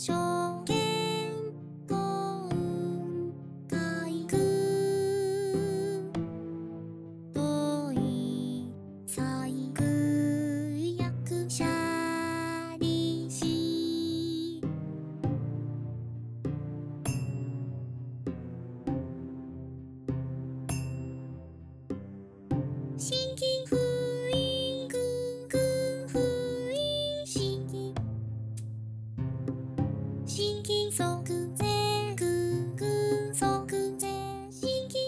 少心筋即前空空即前心筋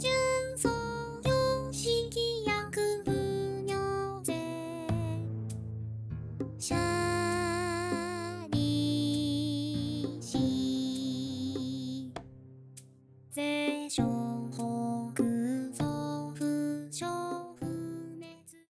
純素量子気薬不尿税シャリシゼショ